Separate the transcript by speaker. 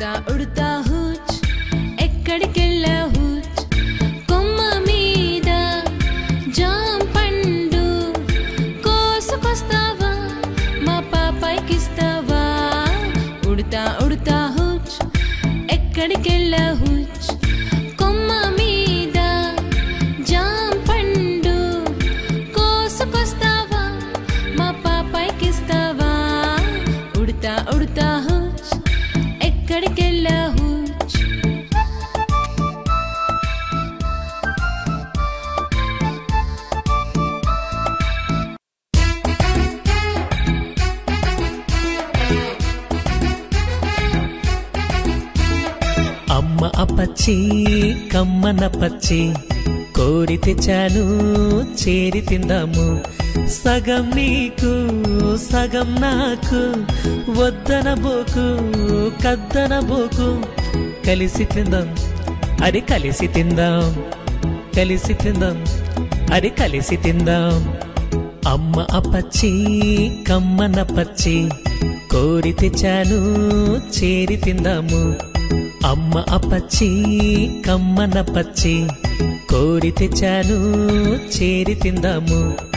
Speaker 1: Udatha Udatha which. ఎక్కడికెళ్ళా which? కొమ్మ మీద jam పండు. కోసుకొస్తావా? మా పాపాయికిస్తావా ఉడతా ఉడతా హూచ్. ఎక్కడికెళ్ళా ఎక్కడికెళ్ళా
Speaker 2: అమ్మ అపచ్చి కమ్మన పచ్చి కోరి తెచ్చాను చేరి తిందాము. సగం నీకు సగం నాకు వద్దన బోకు కద్దన బోకు కలిసి తిందాం అది కలిసి తిందాం. కలిసి తిందాం అది కలిసి తిందాం. అమ్మ అపచ్చి కమ్మన పచ్చి కోరి తెచ్చాను చేరి తిందాము. అమ్మ అపచ్చి కమ్మన పచ్చి కోరి తెచ్చాను చేరి తిందాము.